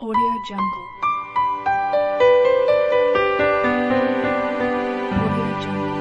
Audio Jungle. Audio Jungle.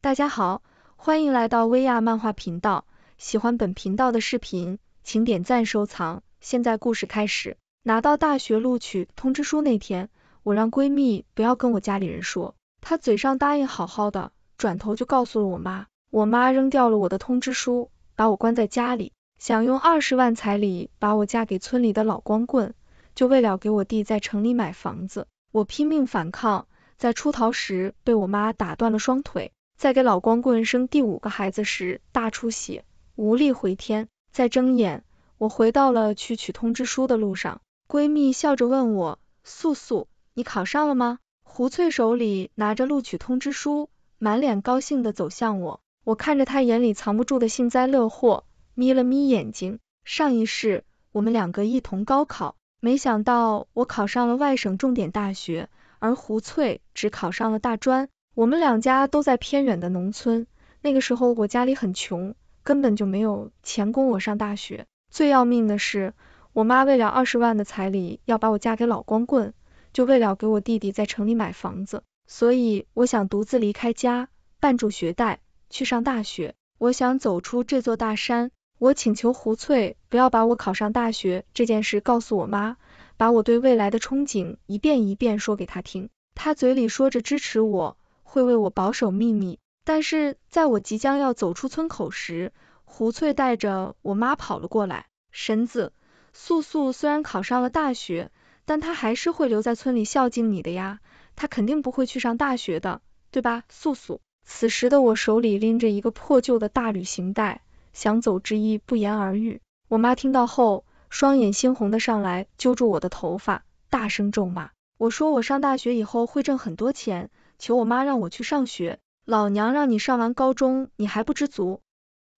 大家好，欢迎来到薇娅漫画频道。喜欢本频道的视频，请点赞收藏。现在故事开始。拿到大学录取通知书那天，我让闺蜜不要跟我家里人说，她嘴上答应好好的，转头就告诉了我妈。我妈扔掉了我的通知书，把我关在家里，想用二十万彩礼把我嫁给村里的老光棍，就为了给我弟在城里买房子。我拼命反抗，在出逃时被我妈打断了双腿，在给老光棍生第五个孩子时大出血，无力回天。在睁眼，我回到了去取通知书的路上。闺蜜笑着问我：“素素，你考上了吗？”胡翠手里拿着录取通知书，满脸高兴的走向我。我看着她眼里藏不住的幸灾乐祸，眯了眯眼睛。上一世，我们两个一同高考，没想到我考上了外省重点大学，而胡翠只考上了大专。我们两家都在偏远的农村，那个时候我家里很穷，根本就没有钱供我上大学。最要命的是，我妈为了二十万的彩礼要把我嫁给老光棍，就为了给我弟弟在城里买房子，所以我想独自离开家，办住学贷，去上大学。我想走出这座大山。我请求胡翠不要把我考上大学这件事告诉我妈，把我对未来的憧憬一遍一遍说给她听。她嘴里说着支持我，会为我保守秘密，但是在我即将要走出村口时，胡翠带着我妈跑了过来。婶子，素素虽然考上了大学，但她还是会留在村里孝敬你的呀，她肯定不会去上大学的，对吧，素素？此时的我手里拎着一个破旧的大旅行袋，想走之意不言而喻。我妈听到后，双眼猩红的上来揪住我的头发，大声咒骂。我说我上大学以后会挣很多钱，求我妈让我去上学。老娘让你上完高中，你还不知足，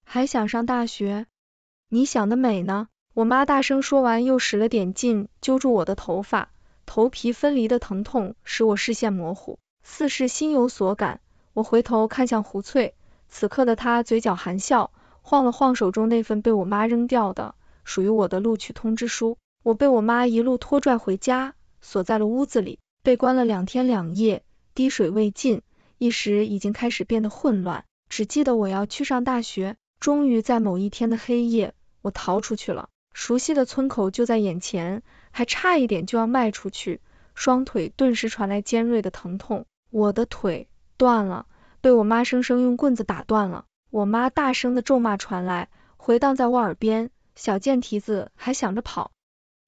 还想上大学？你想得美呢！我妈大声说完，又使了点劲，揪住我的头发，头皮分离的疼痛使我视线模糊，似是心有所感。我回头看向胡翠，此刻的她嘴角含笑，晃了晃手中那份被我妈扔掉的属于我的录取通知书。我被我妈一路拖拽回家，锁在了屋子里，被关了两天两夜，滴水未进，一时已经开始变得混乱，只记得我要去上大学。终于在某一天的黑夜，我逃出去了。熟悉的村口就在眼前，还差一点就要迈出去，双腿顿时传来尖锐的疼痛，我的腿断了，被我妈生生用棍子打断了。我妈大声的咒骂传来，回荡在我耳边，小贱蹄子还想着跑，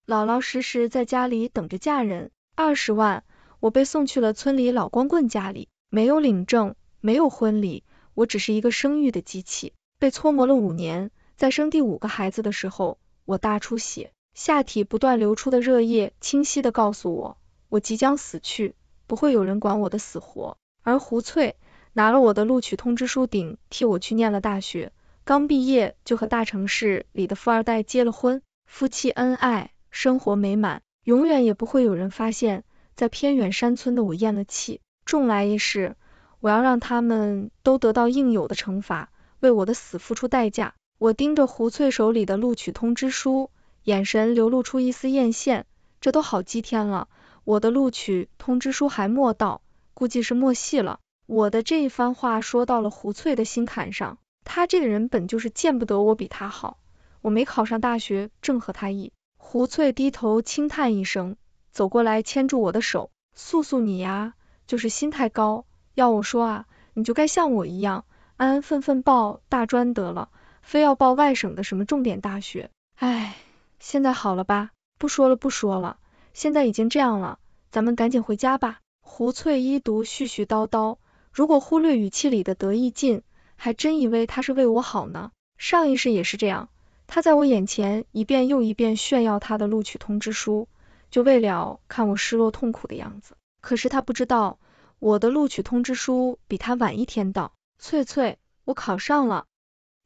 老老实实在家里等着嫁人。二十万，我被送去了村里老光棍家里，没有领证，没有婚礼，我只是一个生育的机器，被搓磨了五年，在生第五个孩子的时候。我大出血，下体不断流出的热液清晰的告诉我，我即将死去，不会有人管我的死活。而胡翠拿了我的录取通知书顶替我去念了大学，刚毕业就和大城市里的富二代结了婚，夫妻恩爱，生活美满，永远也不会有人发现，在偏远山村的我咽了气。重来一世，我要让他们都得到应有的惩罚，为我的死付出代价。我盯着胡翠手里的录取通知书，眼神流露出一丝艳羡。这都好几天了，我的录取通知书还没到，估计是没戏了。我的这一番话说到了胡翠的心坎上，她这个人本就是见不得我比她好，我没考上大学正合她意。胡翠低头轻叹一声，走过来牵住我的手，素素你呀，就是心太高，要我说啊，你就该像我一样，安安分分报大专得了。非要报外省的什么重点大学，唉，现在好了吧？不说了不说了，现在已经这样了，咱们赶紧回家吧。胡翠一读絮絮叨叨，如果忽略语气里的得意劲，还真以为他是为我好呢。上一世也是这样，他在我眼前一遍又一遍炫耀他的录取通知书，就为了看我失落痛苦的样子。可是他不知道，我的录取通知书比他晚一天到。翠翠，我考上了。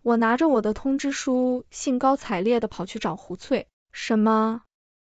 我拿着我的通知书，兴高采烈的跑去找胡翠。什么？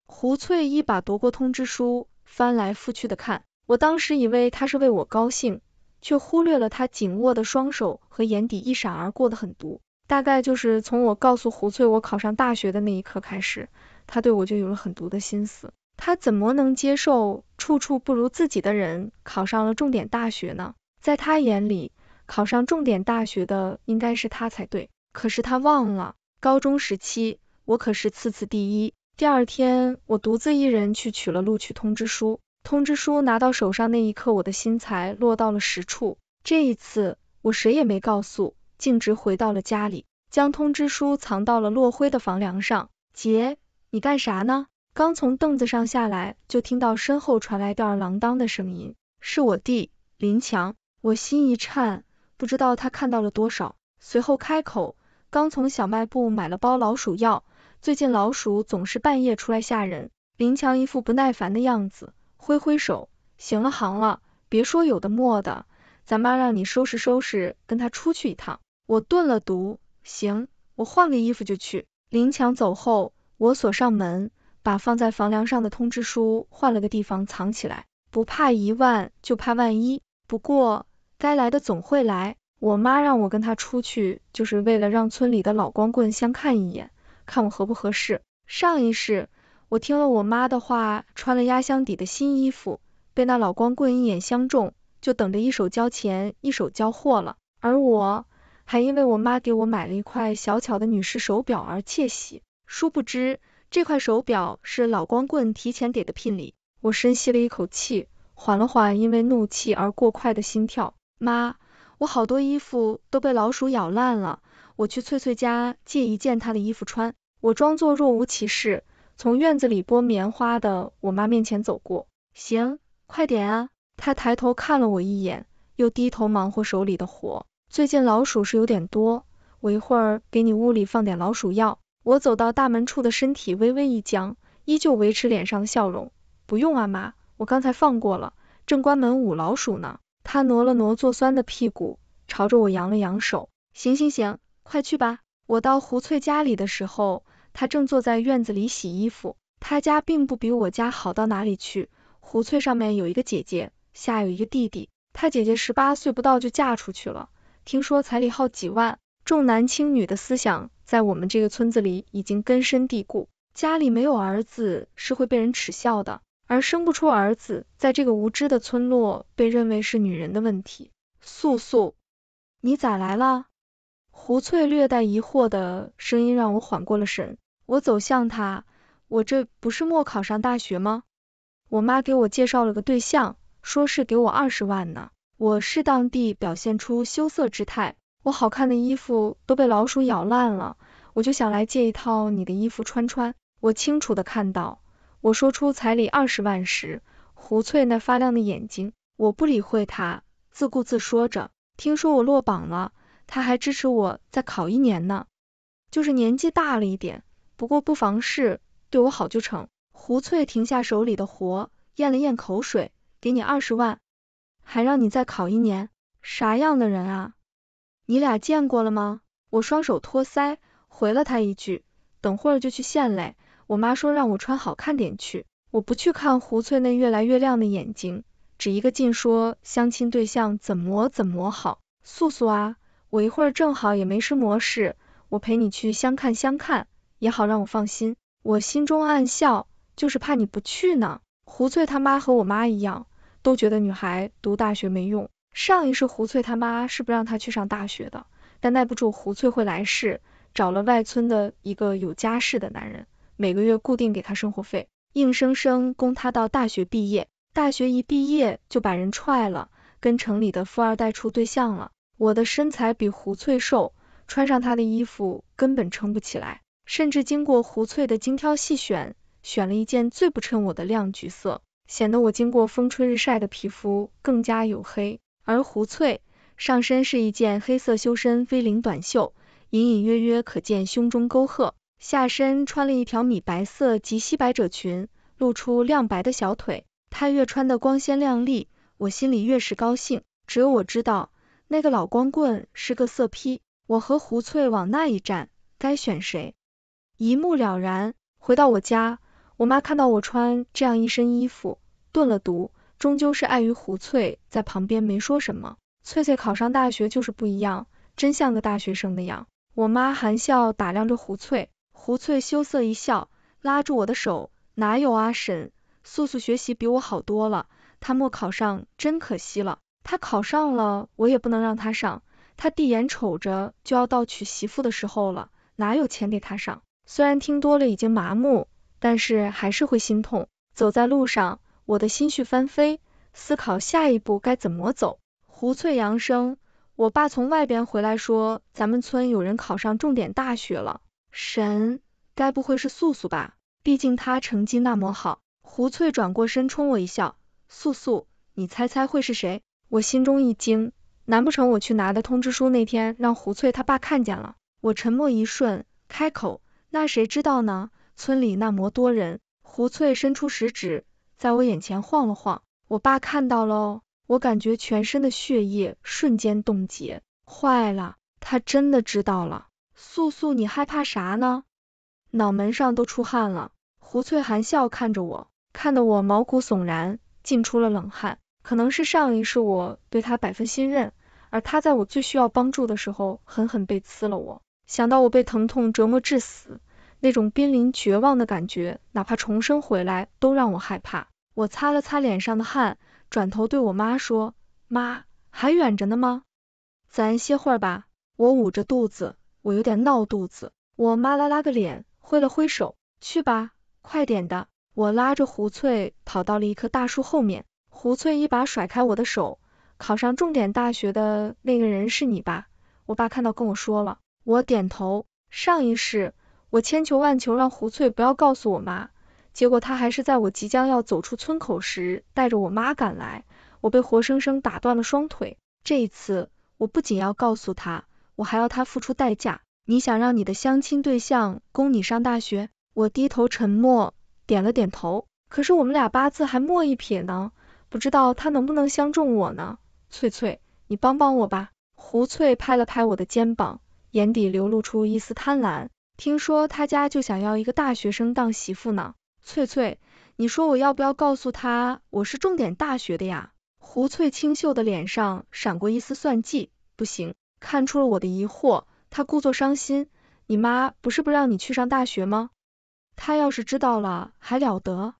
胡翠一把夺过通知书，翻来覆去的看。我当时以为他是为我高兴，却忽略了他紧握的双手和眼底一闪而过的狠毒。大概就是从我告诉胡翠我考上大学的那一刻开始，他对我就有了狠毒的心思。他怎么能接受处处不如自己的人考上了重点大学呢？在他眼里，考上重点大学的应该是他才对。可是他忘了，高中时期我可是次次第一。第二天，我独自一人去取了录取通知书。通知书拿到手上那一刻，我的心才落到了实处。这一次，我谁也没告诉，径直回到了家里，将通知书藏到了落灰的房梁上。姐，你干啥呢？刚从凳子上下来，就听到身后传来吊儿郎当的声音，是我弟林强。我心一颤，不知道他看到了多少。随后开口，刚从小卖部买了包老鼠药，最近老鼠总是半夜出来吓人。林强一副不耐烦的样子，挥挥手，行了行了，别说有的没的，咱妈让你收拾收拾，跟他出去一趟。我顿了毒，行，我换个衣服就去。林强走后，我锁上门。把放在房梁上的通知书换了个地方藏起来，不怕一万就怕万一。不过该来的总会来，我妈让我跟他出去，就是为了让村里的老光棍相看一眼，看我合不合适。上一世我听了我妈的话，穿了压箱底的新衣服，被那老光棍一眼相中，就等着一手交钱一手交货了。而我还因为我妈给我买了一块小巧的女士手表而窃喜，殊不知。这块手表是老光棍提前给的聘礼，我深吸了一口气，缓了缓因为怒气而过快的心跳。妈，我好多衣服都被老鼠咬烂了，我去翠翠家借一件她的衣服穿。我装作若无其事，从院子里剥棉花的我妈面前走过。行，快点啊！她抬头看了我一眼，又低头忙活手里的活。最近老鼠是有点多，我一会儿给你屋里放点老鼠药。我走到大门处的身体微微一僵，依旧维持脸上的笑容。不用啊妈，我刚才放过了，正关门捂老鼠呢。她挪了挪做酸的屁股，朝着我扬了扬手。行行行，快去吧。我到胡翠家里的时候，他正坐在院子里洗衣服。他家并不比我家好到哪里去。胡翠上面有一个姐姐，下有一个弟弟。他姐姐十八岁不到就嫁出去了，听说彩礼好几万。重男轻女的思想在我们这个村子里已经根深蒂固，家里没有儿子是会被人耻笑的，而生不出儿子，在这个无知的村落被认为是女人的问题。素素，你咋来了？胡翠略带疑惑的声音让我缓过了神。我走向他，我这不是没考上大学吗？我妈给我介绍了个对象，说是给我二十万呢。我适当地表现出羞涩之态。我好看的衣服都被老鼠咬烂了，我就想来借一套你的衣服穿穿。我清楚的看到，我说出彩礼二十万时，胡翠那发亮的眼睛。我不理会他，自顾自说着，听说我落榜了，他还支持我再考一年呢，就是年纪大了一点，不过不妨事，对我好就成。胡翠停下手里的活，咽了咽口水，给你二十万，还让你再考一年，啥样的人啊？你俩见过了吗？我双手托腮，回了他一句，等会儿就去县嘞。我妈说让我穿好看点去。我不去看胡翠那越来越亮的眼睛，只一个劲说相亲对象怎么怎么好。素素啊，我一会儿正好也没事没事，我陪你去相看相看，也好让我放心。我心中暗笑，就是怕你不去呢。胡翠他妈和我妈一样，都觉得女孩读大学没用。上一世胡翠他妈是不让她去上大学的，但耐不住胡翠会来事，找了外村的一个有家室的男人，每个月固定给他生活费，硬生生供她到大学毕业。大学一毕业就把人踹了，跟城里的富二代处对象了。我的身材比胡翠瘦，穿上他的衣服根本撑不起来，甚至经过胡翠的精挑细选，选了一件最不衬我的亮橘色，显得我经过风吹日晒的皮肤更加黝黑。而胡翠上身是一件黑色修身 V 领短袖，隐隐约约可见胸中沟壑，下身穿了一条米白色及膝百褶裙，露出亮白的小腿。她越穿的光鲜亮丽，我心里越是高兴。只有我知道，那个老光棍是个色批，我和胡翠往那一站，该选谁？一目了然。回到我家，我妈看到我穿这样一身衣服，顿了毒。终究是碍于胡翠在旁边没说什么。翠翠考上大学就是不一样，真像个大学生的样。我妈含笑打量着胡翠，胡翠羞涩一笑，拉住我的手，哪有啊婶，素素学习比我好多了，她没考上真可惜了，他考上了我也不能让他上，他弟眼瞅着就要到娶媳妇的时候了，哪有钱给他上？虽然听多了已经麻木，但是还是会心痛。走在路上，我的心绪翻飞，思考下一步该怎么走。胡翠扬声。我爸从外边回来，说咱们村有人考上重点大学了。神，该不会是素素吧？毕竟她成绩那么好。胡翠转过身冲我一笑，素素，你猜猜会是谁？我心中一惊，难不成我去拿的通知书那天让胡翠他爸看见了？我沉默一瞬，开口，那谁知道呢？村里那么多人。胡翠伸出食指，在我眼前晃了晃，我爸看到了哦。我感觉全身的血液瞬间冻结，坏了，他真的知道了。素素，你害怕啥呢？脑门上都出汗了。胡翠含笑看着我，看得我毛骨悚然，进出了冷汗。可能是上一世我对他百分信任，而他在我最需要帮助的时候狠狠被刺了我。想到我被疼痛折磨致死，那种濒临绝望的感觉，哪怕重生回来都让我害怕。我擦了擦脸上的汗。转头对我妈说：“妈，还远着呢吗？咱歇会儿吧。”我捂着肚子，我有点闹肚子。我妈拉拉个脸，挥了挥手：“去吧，快点的。”我拉着胡翠跑到了一棵大树后面。胡翠一把甩开我的手：“考上重点大学的那个人是你吧？”我爸看到跟我说了。我点头。上一世，我千求万求让胡翠不要告诉我妈。结果她还是在我即将要走出村口时，带着我妈赶来，我被活生生打断了双腿。这一次，我不仅要告诉她，我还要她付出代价。你想让你的相亲对象供你上大学？我低头沉默，点了点头。可是我们俩八字还没一撇呢，不知道他能不能相中我呢？翠翠，你帮帮我吧。胡翠拍了拍我的肩膀，眼底流露出一丝贪婪。听说他家就想要一个大学生当媳妇呢。翠翠，你说我要不要告诉他我是重点大学的呀？胡翠清秀的脸上闪过一丝算计，不行，看出了我的疑惑，他故作伤心。你妈不是不让你去上大学吗？他要是知道了还了得？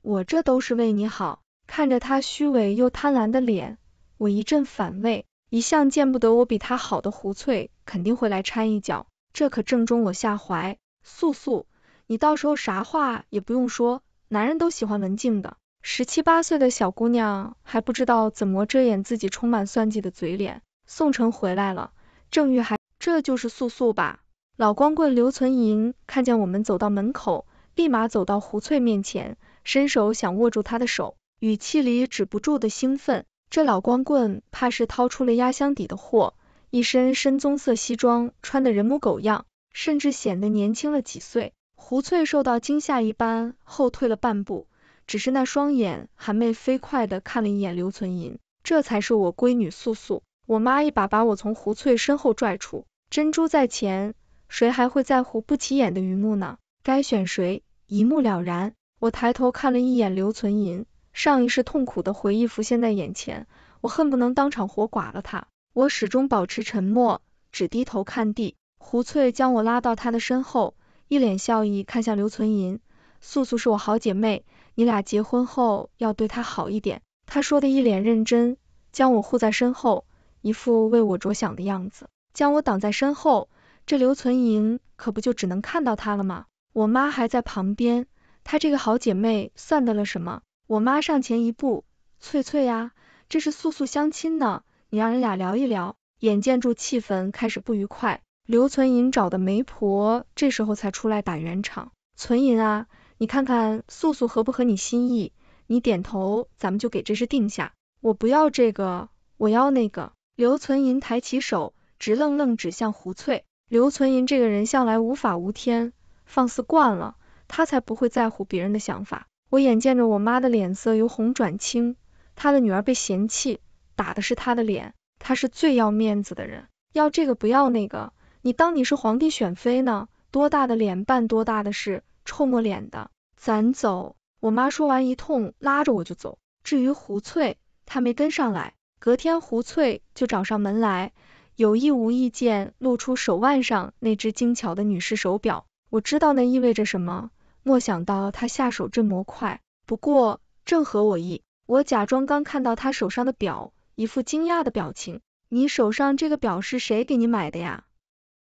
我这都是为你好。看着他虚伪又贪婪的脸，我一阵反胃。一向见不得我比他好的胡翠肯定会来掺一脚，这可正中我下怀。素素。你到时候啥话也不用说，男人都喜欢文静的。十七八岁的小姑娘还不知道怎么遮掩自己充满算计的嘴脸。宋城回来了，郑玉还，这就是素素吧？老光棍刘存银看见我们走到门口，立马走到胡翠面前，伸手想握住她的手，语气里止不住的兴奋。这老光棍怕是掏出了压箱底的货，一身深棕色西装，穿的人模狗样，甚至显得年轻了几岁。胡翠受到惊吓一般后退了半步，只是那双眼还没飞快的看了一眼刘存银，这才是我闺女素素。我妈一把把我从胡翠身后拽出，珍珠在前，谁还会在乎不起眼的榆木呢？该选谁，一目了然。我抬头看了一眼刘存银，上一世痛苦的回忆浮现在眼前，我恨不能当场活剐了他。我始终保持沉默，只低头看地。胡翠将我拉到她的身后。一脸笑意看向刘存银，素素是我好姐妹，你俩结婚后要对她好一点。她说的一脸认真，将我护在身后，一副为我着想的样子。将我挡在身后，这刘存银可不就只能看到她了吗？我妈还在旁边，她这个好姐妹算得了什么？我妈上前一步，翠翠呀，这是素素相亲呢，你让人俩聊一聊。眼见住气氛开始不愉快。刘存银找的媒婆这时候才出来打圆场，存银啊，你看看素素合不合你心意？你点头，咱们就给这事定下。我不要这个，我要那个。刘存银抬起手，直愣愣指向胡翠。刘存银这个人向来无法无天，放肆惯了，他才不会在乎别人的想法。我眼见着我妈的脸色由红转青，她的女儿被嫌弃，打的是她的脸，她是最要面子的人，要这个不要那个。你当你是皇帝选妃呢？多大的脸办多大的事，臭抹脸的。咱走。我妈说完一通，拉着我就走。至于胡翠，她没跟上来。隔天胡翠就找上门来，有意无意间露出手腕上那只精巧的女士手表。我知道那意味着什么，莫想到他下手这么快。不过正合我意，我假装刚看到他手上的表，一副惊讶的表情。你手上这个表是谁给你买的呀？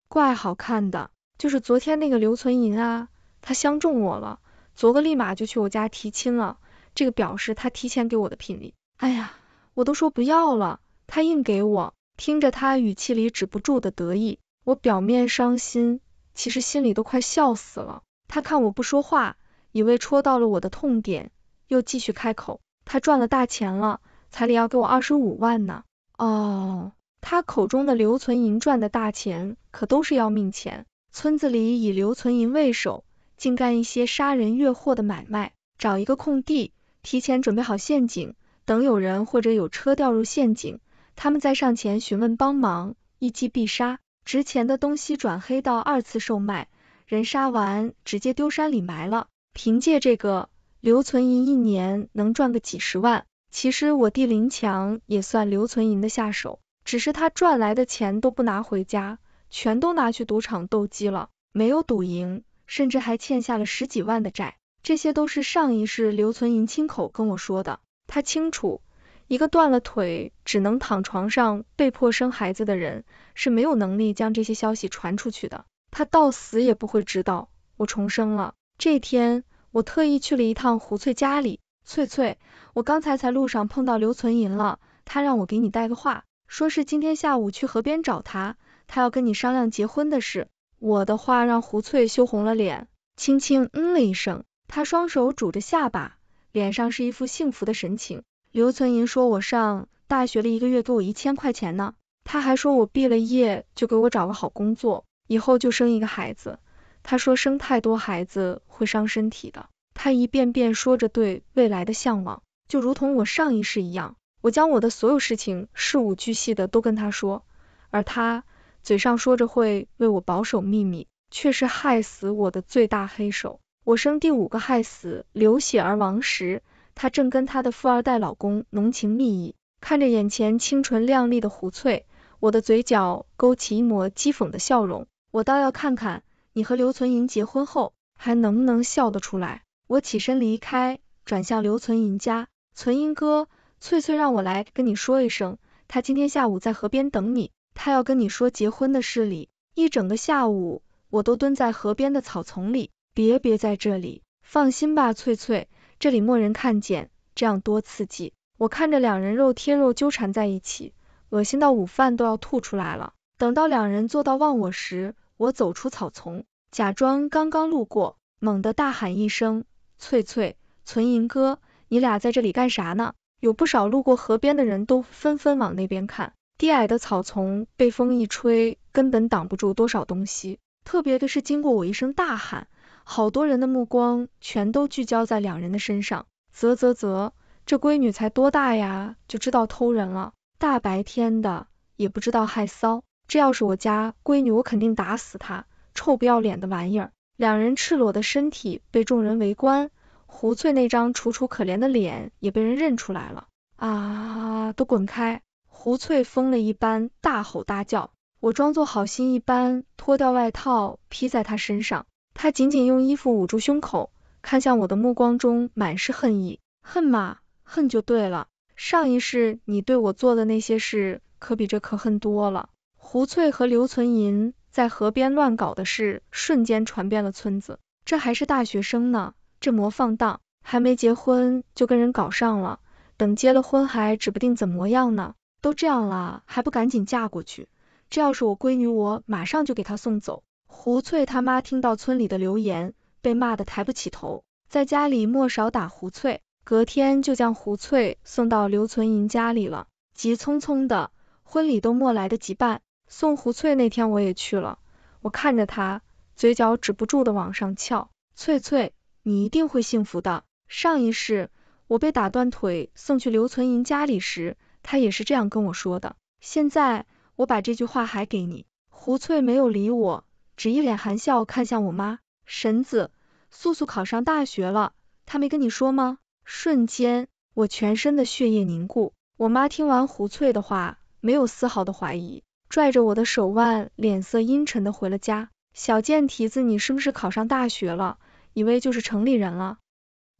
怪好看的，就是昨天那个刘存银啊，他相中我了，昨个立马就去我家提亲了。这个表是他提前给我的聘礼。哎呀，我都说不要了，他硬给我。听着他语气里止不住的得意，我表面伤心，其实心里都快笑死了。他看我不说话，以为戳到了我的痛点，又继续开口。他赚了大钱了，彩礼要给我二十五万呢。哦，他口中的刘存银赚的大钱，可都是要命钱。村子里以刘存银为首，竟干一些杀人越货的买卖。找一个空地，提前准备好陷阱，等有人或者有车掉入陷阱，他们再上前询问帮忙，一击必杀。值钱的东西转黑道二次售卖，人杀完直接丢山里埋了。凭借这个，刘存银一年能赚个几十万。其实我弟林强也算刘存银的下手，只是他赚来的钱都不拿回家，全都拿去赌场斗鸡了，没有赌赢，甚至还欠下了十几万的债。这些都是上一世刘存银亲口跟我说的，他清楚，一个断了腿只能躺床上被迫生孩子的人是没有能力将这些消息传出去的，他到死也不会知道我重生了。这天，我特意去了一趟胡翠家里，翠翠，我刚才在路上碰到刘存银了，他让我给你带个话，说是今天下午去河边找他，他要跟你商量结婚的事。我的话让胡翠羞红了脸，轻轻嗯了一声。他双手拄着下巴，脸上是一副幸福的神情。刘存银说：“我上大学了一个月，给我一千块钱呢。他还说我毕了业就给我找个好工作，以后就生一个孩子。他说生太多孩子会伤身体的。他一遍遍说着对未来的向往，就如同我上一世一样。我将我的所有事情事无巨细的都跟他说，而他嘴上说着会为我保守秘密，却是害死我的最大黑手。”我生第五个害死流血而亡时，他正跟他的富二代老公浓情蜜意。看着眼前清纯靓丽的胡翠，我的嘴角勾起一抹讥讽的笑容。我倒要看看你和刘存银结婚后还能不能笑得出来。我起身离开，转向刘存银家。存银哥，翠翠让我来跟你说一声，她今天下午在河边等你，她要跟你说结婚的事里。一整个下午，我都蹲在河边的草丛里。别别在这里，放心吧，翠翠，这里没人看见，这样多刺激。我看着两人肉贴肉纠缠在一起，恶心到午饭都要吐出来了。等到两人坐到忘我时，我走出草丛，假装刚刚路过，猛地大喊一声：“翠翠，存银哥，你俩在这里干啥呢？”有不少路过河边的人都纷纷往那边看，低矮的草丛被风一吹，根本挡不住多少东西。特别的是，经过我一声大喊。好多人的目光全都聚焦在两人的身上，啧啧啧，这闺女才多大呀，就知道偷人了，大白天的也不知道害臊，这要是我家闺女，我肯定打死她，臭不要脸的玩意儿！两人赤裸的身体被众人围观，胡翠那张楚楚可怜的脸也被人认出来了，啊，都滚开！胡翠疯了一般大吼大叫，我装作好心一般脱掉外套披在她身上。她紧紧用衣服捂住胸口，看向我的目光中满是恨意。恨嘛，恨就对了。上一世你对我做的那些事，可比这可恨多了。胡翠和刘存银在河边乱搞的事，瞬间传遍了村子。这还是大学生呢，这模放荡，还没结婚就跟人搞上了，等结了婚还指不定怎么样呢。都这样了，还不赶紧嫁过去？这要是我闺女，我马上就给她送走。胡翠他妈听到村里的流言，被骂得抬不起头，在家里没少打胡翠，隔天就将胡翠送到刘存银家里了。急匆匆的，婚礼都没来得及办。送胡翠那天我也去了，我看着他，嘴角止不住的往上翘。翠翠，你一定会幸福的。上一世我被打断腿送去刘存银家里时，他也是这样跟我说的。现在我把这句话还给你。胡翠没有理我。只一脸含笑看向我妈，婶子，素素考上大学了，她没跟你说吗？瞬间，我全身的血液凝固。我妈听完胡翠的话，没有丝毫的怀疑，拽着我的手腕，脸色阴沉的回了家。小贱蹄子，你是不是考上大学了？以为就是城里人了？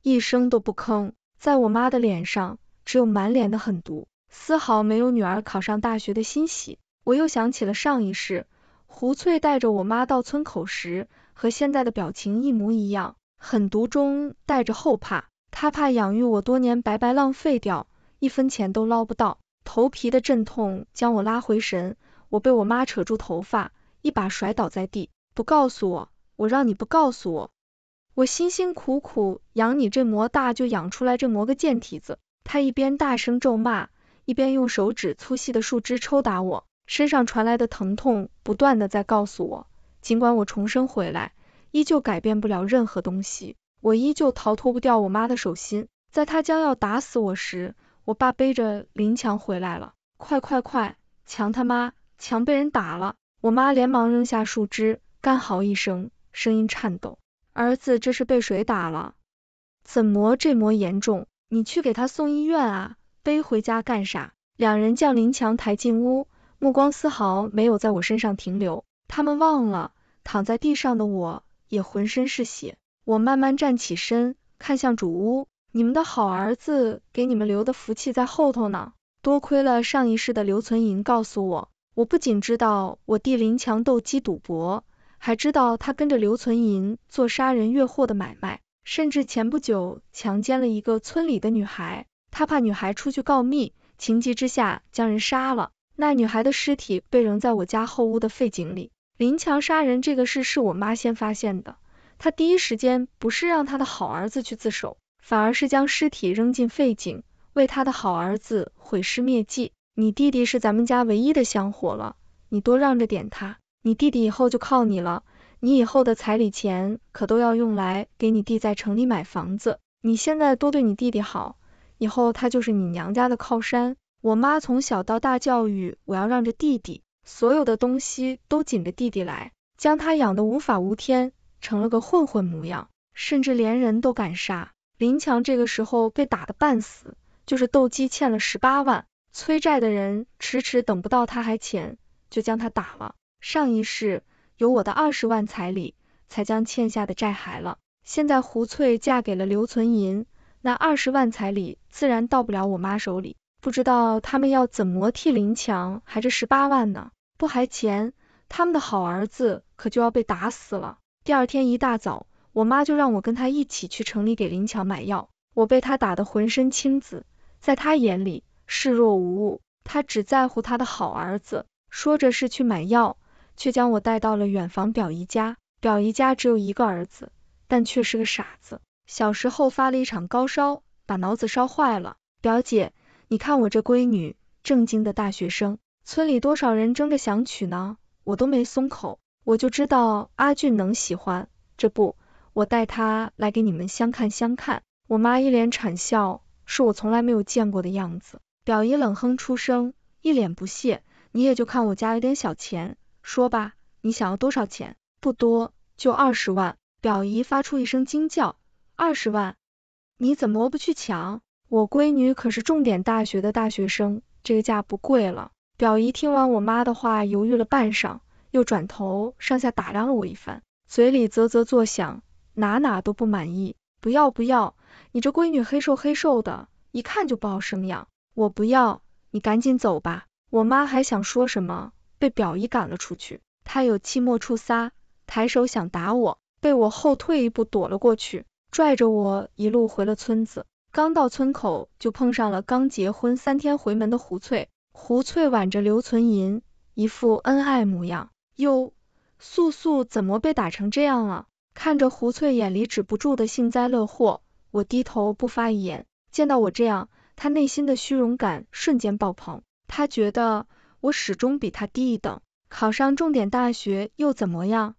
一声都不吭，在我妈的脸上只有满脸的狠毒，丝毫没有女儿考上大学的欣喜。我又想起了上一世，胡翠带着我妈到村口时，和现在的表情一模一样，狠毒中带着后怕。她怕养育我多年白白浪费掉，一分钱都捞不到。头皮的阵痛将我拉回神，我被我妈扯住头发，一把甩倒在地。不告诉我，我让你不告诉我。我辛辛苦苦养你这么大，就养出来这么个贱蹄子。她一边大声咒骂，一边用手指粗细的树枝抽打我。身上传来的疼痛不断的在告诉我，尽管我重生回来，依旧改变不了任何东西，我依旧逃脱不掉我妈的手心。在她将要打死我时，我爸背着林强回来了，快快快，强他妈，墙被人打了！我妈连忙扔下树枝，干嚎一声，声音颤抖，儿子这是被谁打了？怎么这么严重？你去给他送医院啊，背回家干啥？两人将林强抬进屋。目光丝毫没有在我身上停留，他们忘了躺在地上的我也浑身是血。我慢慢站起身，看向主屋，你们的好儿子给你们留的福气在后头呢。多亏了上一世的刘存银告诉我，我不仅知道我弟林强斗鸡赌博，还知道他跟着刘存银做杀人越货的买卖，甚至前不久强奸了一个村里的女孩。他怕女孩出去告密，情急之下将人杀了。那女孩的尸体被扔在我家后屋的废井里。林强杀人这个事是我妈先发现的，她第一时间不是让她的好儿子去自首，反而是将尸体扔进废井，为她的好儿子毁尸灭迹。你弟弟是咱们家唯一的香火了，你多让着点他，你弟弟以后就靠你了。你以后的彩礼钱可都要用来给你弟在城里买房子，你现在多对你弟弟好，以后他就是你娘家的靠山。我妈从小到大教育我要让着弟弟，所有的东西都紧着弟弟来，将他养的无法无天，成了个混混模样，甚至连人都敢杀。林强这个时候被打的半死，就是斗鸡欠了十八万，催债的人迟迟等不到他还钱，就将他打了。上一世有我的二十万彩礼，才将欠下的债还了。现在胡翠嫁给了刘存银，那二十万彩礼自然到不了我妈手里。不知道他们要怎么替林强还这十八万呢？不还钱，他们的好儿子可就要被打死了。第二天一大早，我妈就让我跟她一起去城里给林强买药。我被他打得浑身青紫，在他眼里视若无物，他只在乎他的好儿子。说着是去买药，却将我带到了远房表姨家。表姨家只有一个儿子，但却是个傻子。小时候发了一场高烧，把脑子烧坏了。表姐。你看我这闺女，正经的大学生，村里多少人争着想娶呢，我都没松口。我就知道阿俊能喜欢，这不，我带他来给你们相看相看。我妈一脸惨笑，是我从来没有见过的样子。表姨冷哼出声，一脸不屑，你也就看我家有点小钱，说吧，你想要多少钱？不多，就二十万。表姨发出一声惊叫，二十万？你怎么不去抢？我闺女可是重点大学的大学生，这个价不贵了。表姨听完我妈的话，犹豫了半晌，又转头上下打量了我一番，嘴里啧啧作响，哪哪都不满意。不要不要，你这闺女黑瘦黑瘦的，一看就不好生养。我不要，你赶紧走吧。我妈还想说什么，被表姨赶了出去。她有气没处撒，抬手想打我，被我后退一步躲了过去，拽着我一路回了村子。刚到村口，就碰上了刚结婚三天回门的胡翠。胡翠挽着刘存银，一副恩爱模样。哟，素素怎么被打成这样了？看着胡翠眼里止不住的幸灾乐祸，我低头不发一言。见到我这样，他内心的虚荣感瞬间爆棚。他觉得我始终比他低一等，考上重点大学又怎么样？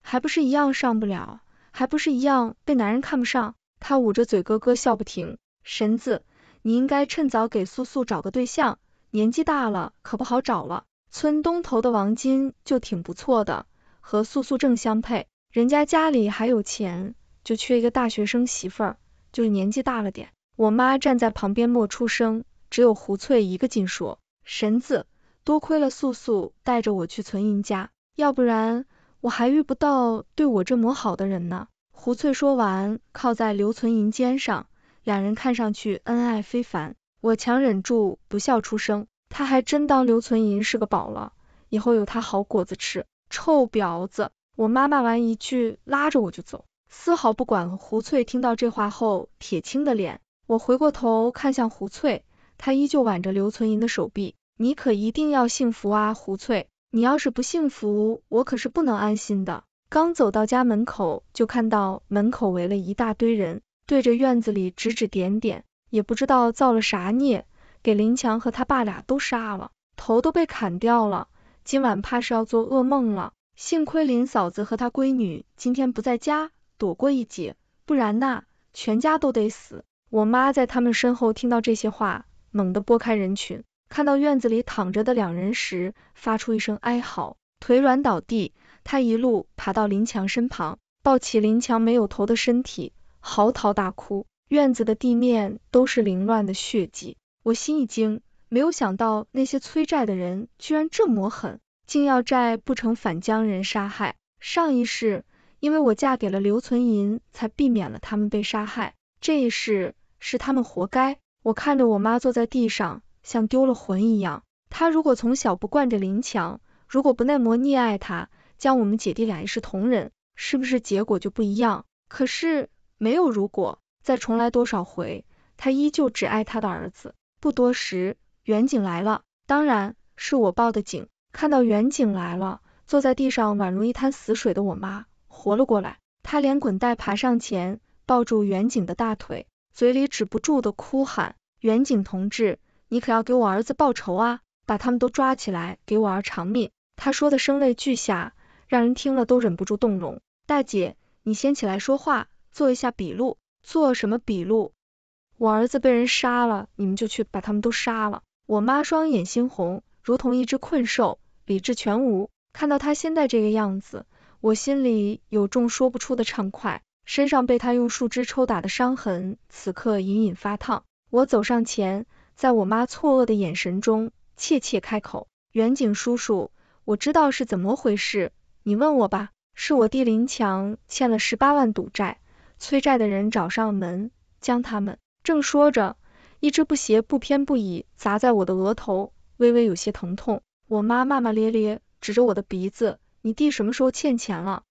还不是一样上不了，还不是一样被男人看不上。他捂着嘴咯咯笑不停，神子，你应该趁早给素素找个对象，年纪大了可不好找了。村东头的王金就挺不错的，和素素正相配，人家家里还有钱，就缺一个大学生媳妇儿，就是年纪大了点。我妈站在旁边默出声，只有胡翠一个劲说，神子，多亏了素素带着我去存银家，要不然我还遇不到对我这么好的人呢。胡翠说完，靠在刘存银肩上，两人看上去恩爱非凡。我强忍住不笑出声，他还真当刘存银是个宝了，以后有他好果子吃。臭婊子！我妈骂完一句，拉着我就走，丝毫不管胡翠听到这话后铁青的脸。我回过头看向胡翠，她依旧挽着刘存银的手臂。你可一定要幸福啊，胡翠！你要是不幸福，我可是不能安心的。刚走到家门口，就看到门口围了一大堆人，对着院子里指指点点，也不知道造了啥孽，给林强和他爸俩都杀了，头都被砍掉了。今晚怕是要做噩梦了。幸亏林嫂子和她闺女今天不在家，躲过一劫，不然呐，全家都得死。我妈在他们身后听到这些话，猛地拨开人群。看到院子里躺着的两人时，发出一声哀嚎，腿软倒地。她一路爬到林强身旁，抱起林强没有头的身体，嚎啕大哭。院子的地面都是凌乱的血迹。我心一惊，没有想到那些催债的人居然这么狠，竟要债不成反将人杀害。上一世因为我嫁给了刘存银，才避免了他们被杀害。这一世是他们活该。我看着我妈坐在地上。像丢了魂一样，她如果从小不惯着林强，如果不那么溺爱他，将我们姐弟俩一视同仁，是不是结果就不一样？可是没有如果，再重来多少回，他依旧只爱他的儿子。不多时，远景来了，当然是我报的警。看到远景来了，坐在地上宛如一滩死水的我妈活了过来，她连滚带爬上前，抱住远景的大腿，嘴里止不住的哭喊：“远景同志！”你可要给我儿子报仇啊！把他们都抓起来，给我儿偿命！他说的声泪俱下，让人听了都忍不住动容。大姐，你先起来说话，做一下笔录。做什么笔录？我儿子被人杀了，你们就去把他们都杀了。我妈双眼猩红，如同一只困兽，理智全无。看到他现在这个样子，我心里有种说不出的畅快。身上被他用树枝抽打的伤痕，此刻隐隐发烫。我走上前。在我妈错愕的眼神中，怯怯开口：“远景叔叔，我知道是怎么回事，你问我吧。是我弟林强欠了十八万赌债，催债的人找上门，将他们……”正说着，一只布鞋不偏不倚砸在我的额头，微微有些疼痛。我妈骂骂咧咧，指着我的鼻子：“你弟什么时候欠钱了？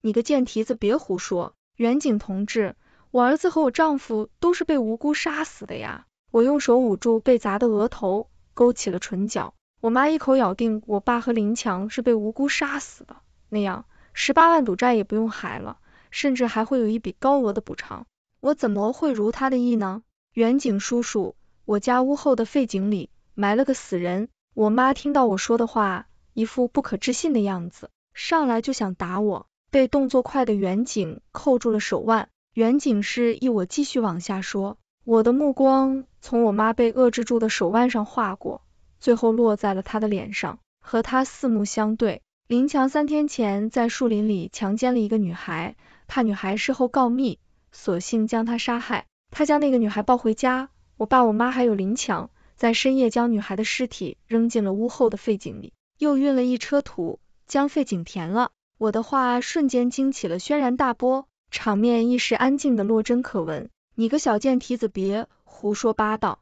你个贱蹄子，别胡说！远景同志，我儿子和我丈夫都是被无辜杀死的呀！”我用手捂住被砸的额头，勾起了唇角。我妈一口咬定我爸和林强是被无辜杀死的，那样十八万赌债也不用还了，甚至还会有一笔高额的补偿。我怎么会如他的意呢？远景叔叔，我家屋后的废井里埋了个死人。我妈听到我说的话，一副不可置信的样子，上来就想打我，被动作快的远景扣住了手腕。远景示意我继续往下说。我的目光从我妈被遏制住的手腕上划过，最后落在了她的脸上，和她四目相对。林强三天前在树林里强奸了一个女孩，怕女孩事后告密，索性将她杀害。他将那个女孩抱回家，我爸、我妈还有林强，在深夜将女孩的尸体扔进了屋后的废井里，又运了一车土将废井填了。我的话瞬间惊起了轩然大波，场面一时安静的落针可闻。你个小贱蹄子，别胡说八道！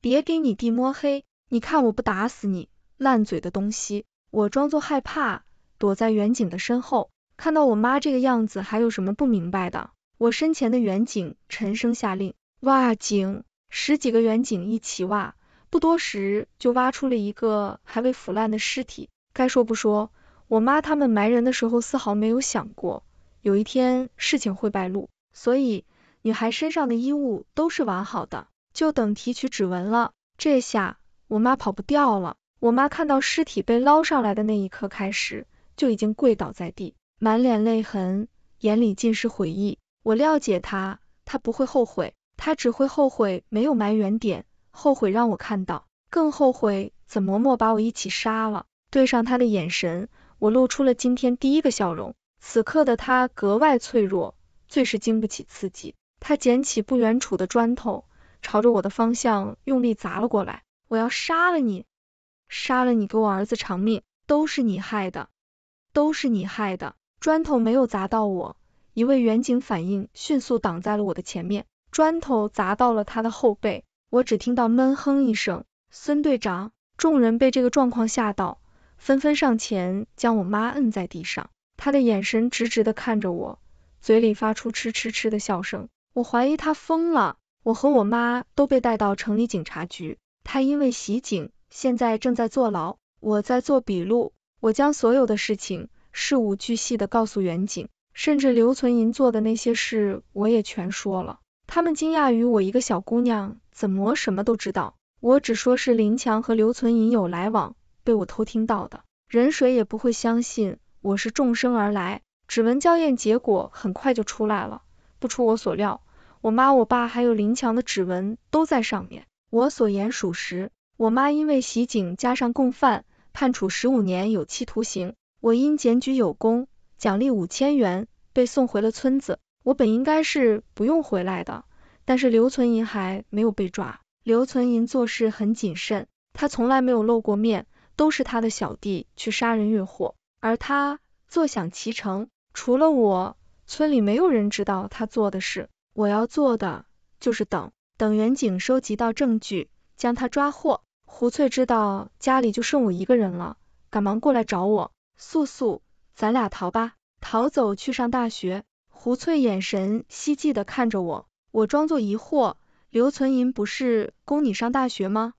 别给你弟摸黑！你看我不打死你，烂嘴的东西！我装作害怕，躲在远景的身后。看到我妈这个样子，还有什么不明白的？我身前的远景沉声下令：挖井！十几个远景一起挖，不多时就挖出了一个还未腐烂的尸体。该说不说，我妈他们埋人的时候，丝毫没有想过有一天事情会败露，所以。女孩身上的衣物都是完好的，就等提取指纹了。这下我妈跑不掉了。我妈看到尸体被捞上来的那一刻开始，就已经跪倒在地，满脸泪痕，眼里尽是悔意。我了解她，她不会后悔，她只会后悔没有埋远点，后悔让我看到，更后悔怎么默把我一起杀了。对上她的眼神，我露出了今天第一个笑容。此刻的他格外脆弱，最是经不起刺激。他捡起不远处的砖头，朝着我的方向用力砸了过来。我要杀了你！杀了你给我儿子偿命，都是你害的，都是你害的。砖头没有砸到我，一位远警反应迅速挡在了我的前面，砖头砸到了他的后背，我只听到闷哼一声。孙队长，众人被这个状况吓到，纷纷上前将我妈摁在地上，他的眼神直直的看着我，嘴里发出嗤嗤嗤的笑声。我怀疑他疯了。我和我妈都被带到城里警察局，他因为袭警，现在正在坐牢。我在做笔录，我将所有的事情事无巨细的告诉远景，甚至刘存银做的那些事我也全说了。他们惊讶于我一个小姑娘怎么什么都知道。我只说是林强和刘存银有来往，被我偷听到的。人谁也不会相信我是众生而来。指纹校验结果很快就出来了，不出我所料。我妈、我爸还有林强的指纹都在上面。我所言属实。我妈因为袭警加上共犯，判处十五年有期徒刑。我因检举有功，奖励五千元，被送回了村子。我本应该是不用回来的，但是刘存银还没有被抓。刘存银做事很谨慎，他从来没有露过面，都是他的小弟去杀人越货，而他坐享其成。除了我，村里没有人知道他做的事。我要做的就是等，等远景收集到证据，将他抓获。胡翠知道家里就剩我一个人了，赶忙过来找我，素素，咱俩逃吧，逃走去上大学。胡翠眼神希冀的看着我，我装作疑惑，刘存银不是供你上大学吗？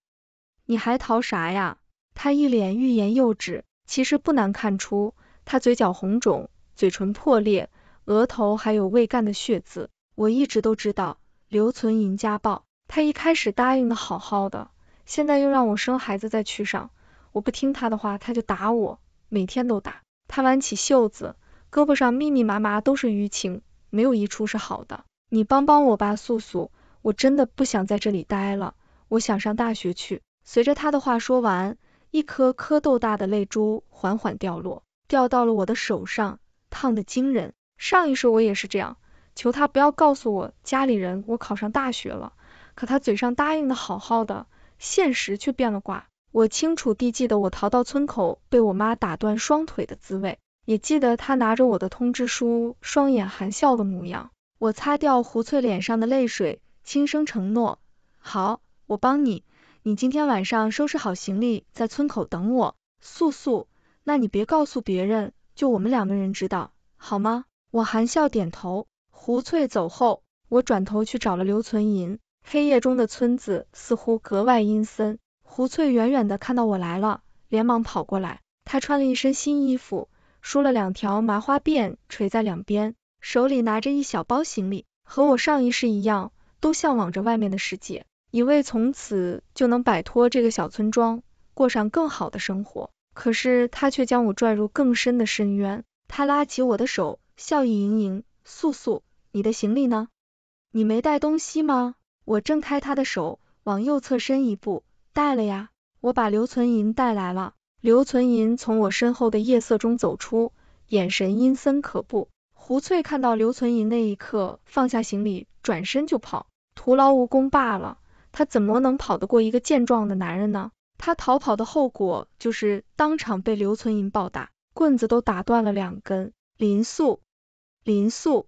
你还逃啥呀？他一脸欲言又止，其实不难看出，他嘴角红肿，嘴唇破裂，额头还有未干的血渍。我一直都知道刘存银家暴，他一开始答应的好好的，现在又让我生孩子再去上，我不听他的话，他就打我，每天都打。他挽起袖子，胳膊上密密麻麻都是淤青，没有一处是好的。你帮帮我吧，素素，我真的不想在这里待了，我想上大学去。随着他的话说完，一颗蝌蚪大的泪珠缓缓掉落，掉到了我的手上，烫的惊人。上一世我也是这样。求他不要告诉我家里人我考上大学了，可他嘴上答应的好好的，现实却变了卦。我清楚地记得我逃到村口被我妈打断双腿的滋味，也记得他拿着我的通知书，双眼含笑的模样。我擦掉胡翠脸上的泪水，轻声承诺：好，我帮你。你今天晚上收拾好行李，在村口等我。素素，那你别告诉别人，就我们两个人知道，好吗？我含笑点头。胡翠走后，我转头去找了刘存银。黑夜中的村子似乎格外阴森。胡翠远远的看到我来了，连忙跑过来。她穿了一身新衣服，梳了两条麻花辫垂在两边，手里拿着一小包行李，和我上一世一样，都向往着外面的世界，以为从此就能摆脱这个小村庄，过上更好的生活。可是他却将我拽入更深的深渊。他拉起我的手，笑意盈盈，素素。你的行李呢？你没带东西吗？我挣开他的手，往右侧伸一步，带了呀。我把刘存银带来了。刘存银从我身后的夜色中走出，眼神阴森可怖。胡翠看到刘存银那一刻，放下行李，转身就跑，徒劳无功罢了。他怎么能跑得过一个健壮的男人呢？他逃跑的后果就是当场被刘存银暴打，棍子都打断了两根。林素，林素。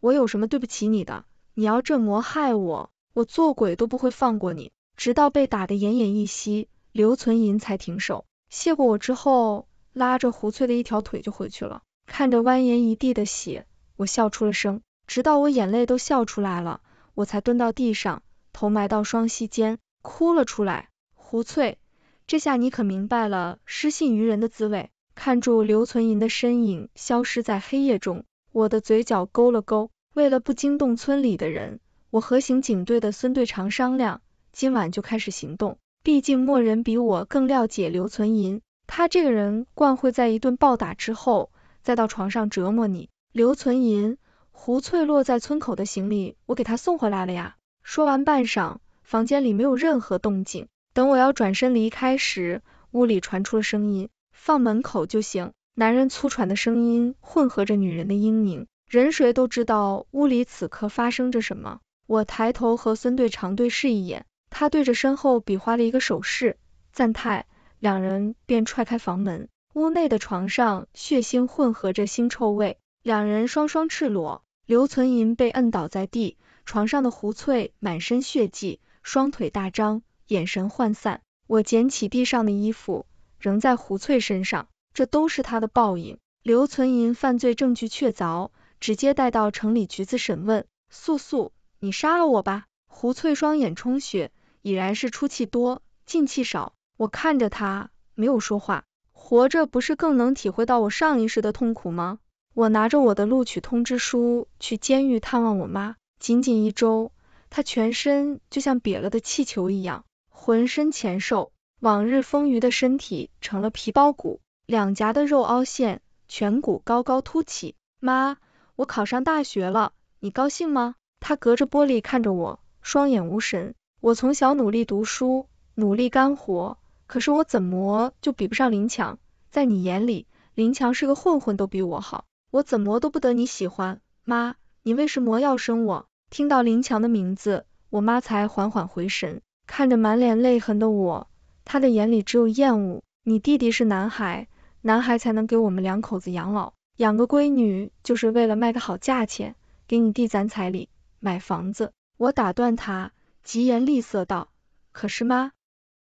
我有什么对不起你的？你要这么害我，我做鬼都不会放过你。直到被打得奄奄一息，刘存银才停手。谢过我之后，拉着胡翠的一条腿就回去了。看着蜿蜒一地的血，我笑出了声。直到我眼泪都笑出来了，我才蹲到地上，头埋到双膝间，哭了出来。胡翠，这下你可明白了失信于人的滋味。看住刘存银的身影消失在黑夜中。我的嘴角勾了勾，为了不惊动村里的人，我和刑警队的孙队长商量，今晚就开始行动。毕竟莫人比我更了解刘存银，他这个人惯会在一顿暴打之后，再到床上折磨你。刘存银，胡翠落在村口的行李，我给他送回来了呀。说完半晌，房间里没有任何动静。等我要转身离开时，屋里传出了声音，放门口就行。男人粗喘的声音混合着女人的嘤咛，人谁都知道屋里此刻发生着什么。我抬头和孙队长对视一眼，他对着身后比划了一个手势，赞叹，两人便踹开房门。屋内的床上血腥混合着腥臭味，两人双双赤裸。刘存银被摁倒在地，床上的胡翠满身血迹，双腿大张，眼神涣散。我捡起地上的衣服，扔在胡翠身上，这都是他的报应。刘存银犯罪证据确凿，直接带到城里局子审问。素素，你杀了我吧！胡翠双眼充血，已然是出气多，进气少。我看着他，没有说话。活着不是更能体会到我上一世的痛苦吗？我拿着我的录取通知书去监狱探望我妈，仅仅一周，他全身就像瘪了的气球一样。浑身前瘦，往日丰腴的身体成了皮包骨，两颊的肉凹陷，颧骨高高凸起。妈，我考上大学了，你高兴吗？他隔着玻璃看着我，双眼无神。我从小努力读书，努力干活，可是我怎么就比不上林强？在你眼里，林强是个混混，都比我好，我怎么都不得你喜欢？妈，你为什么要生我？听到林强的名字，我妈才缓缓回神。看着满脸泪痕的我，她的眼里只有厌恶。你弟弟是男孩，男孩才能给我们两口子养老，养个闺女就是为了卖个好价钱，给你弟攒彩礼，买房子。我打断他，疾言厉色道：“可是妈，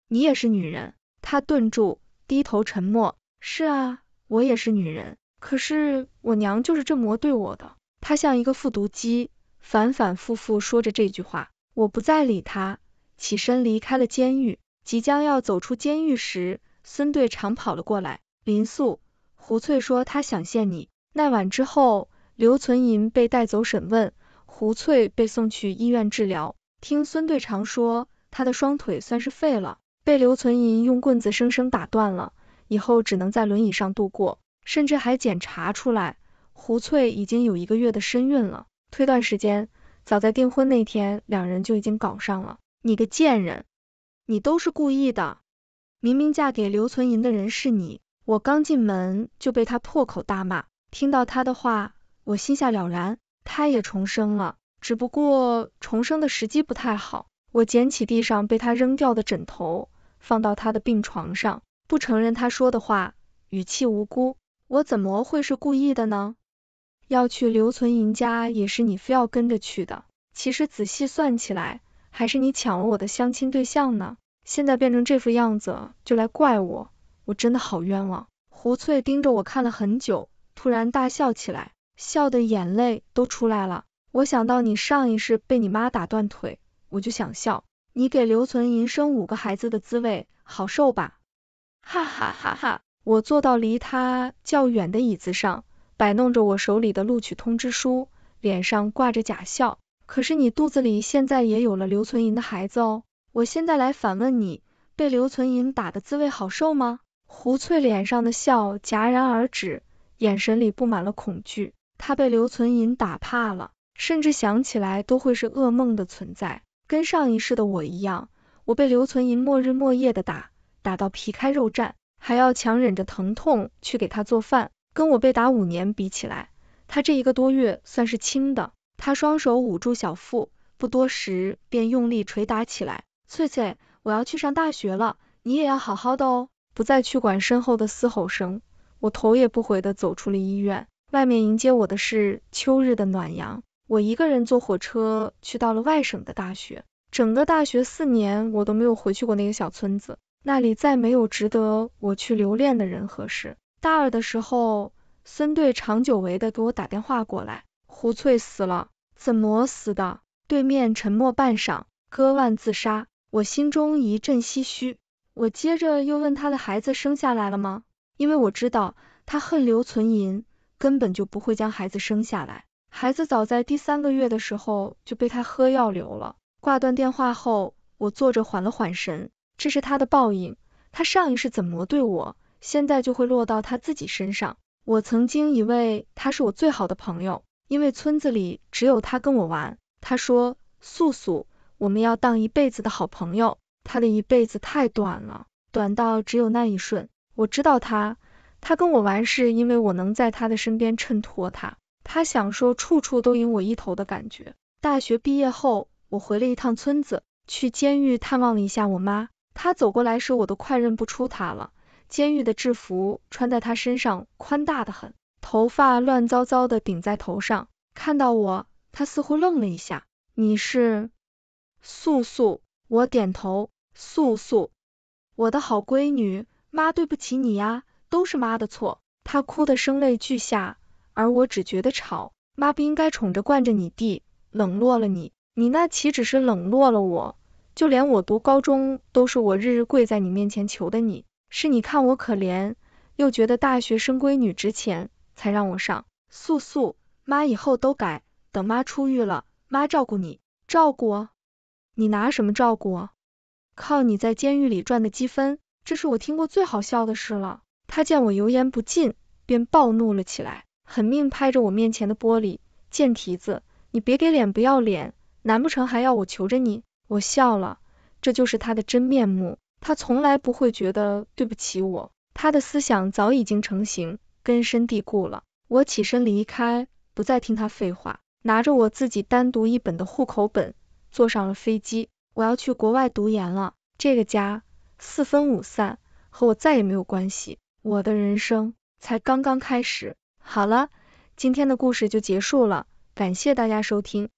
你也是女人。”他顿住，低头沉默。是啊，我也是女人，可是我娘就是这么对我的。她像一个复读机，反反复复说着这句话。我不再理他。起身离开了监狱，即将要走出监狱时，孙队长跑了过来。林素，胡翠说她想见你。那晚之后，刘存银被带走审问，胡翠被送去医院治疗。听孙队长说，他的双腿算是废了，被刘存银用棍子生生打断了，以后只能在轮椅上度过，甚至还检查出来，胡翠已经有一个月的身孕了。推断时间，早在订婚那天，两人就已经搞上了。你个贱人，你都是故意的！明明嫁给刘存银的人是你，我刚进门就被他破口大骂。听到他的话，我心下了然，他也重生了，只不过重生的时机不太好。我捡起地上被他扔掉的枕头，放到他的病床上，不承认他说的话，语气无辜。我怎么会是故意的呢？要去刘存银家也是你非要跟着去的。其实仔细算起来。还是你抢了我的相亲对象呢？现在变成这副样子就来怪我，我真的好冤枉。胡翠盯着我看了很久，突然大笑起来，笑的眼泪都出来了。我想到你上一世被你妈打断腿，我就想笑。你给刘存银生五个孩子的滋味好受吧？哈哈哈哈！我坐到离他较远的椅子上，摆弄着我手里的录取通知书，脸上挂着假笑。可是你肚子里现在也有了刘存银的孩子哦，我现在来反问你，被刘存银打的滋味好受吗？胡翠脸上的笑戛然而止，眼神里布满了恐惧。她被刘存银打怕了，甚至想起来都会是噩梦的存在，跟上一世的我一样。我被刘存银末日末夜的打，打到皮开肉绽，还要强忍着疼痛去给他做饭，跟我被打五年比起来，他这一个多月算是轻的。他双手捂住小腹，不多时便用力捶打起来。翠翠，我要去上大学了，你也要好好的哦。不再去管身后的嘶吼声，我头也不回的走出了医院。外面迎接我的是秋日的暖阳。我一个人坐火车去到了外省的大学。整个大学四年，我都没有回去过那个小村子，那里再没有值得我去留恋的人和事。大二的时候，孙队长久违的给我打电话过来，胡翠死了。怎么死的？对面沉默半晌，割腕自杀。我心中一阵唏嘘。我接着又问他的孩子生下来了吗？因为我知道他恨刘存银，根本就不会将孩子生下来。孩子早在第三个月的时候就被他喝药流了。挂断电话后，我坐着缓了缓神。这是他的报应。他上一世怎么对我，现在就会落到他自己身上。我曾经以为他是我最好的朋友。因为村子里只有他跟我玩，他说素素，我们要当一辈子的好朋友。他的一辈子太短了，短到只有那一瞬。我知道他，他跟我玩是因为我能在他的身边衬托他，他享受处处都赢我一头的感觉。大学毕业后，我回了一趟村子，去监狱探望了一下我妈。他走过来时，我都快认不出他了。监狱的制服穿在他身上，宽大的很，头发乱糟糟的顶在头上。看到我，他似乎愣了一下。你是素素？我点头。素素，我的好闺女，妈对不起你呀，都是妈的错。她哭得声泪俱下，而我只觉得吵。妈不应该宠着惯着你弟，冷落了你。你那岂止是冷落了我，就连我读高中都是我日日跪在你面前求的你。是你看我可怜，又觉得大学生闺女值钱，才让我上。素素，妈以后都改，等妈出狱了，妈照顾你。照顾？你拿什么照顾？靠你在监狱里赚的积分，这是我听过最好笑的事了。他见我油盐不进，便暴怒了起来，狠命拍着我面前的玻璃，贱蹄子，你别给脸不要脸，难不成还要我求着你？我笑了，这就是他的真面目。他从来不会觉得对不起我，他的思想早已经成型，根深蒂固了。我起身离开，不再听他废话，拿着我自己单独一本的户口本，坐上了飞机。我要去国外读研了，这个家四分五散，和我再也没有关系。我的人生才刚刚开始。好了，今天的故事就结束了，感谢大家收听。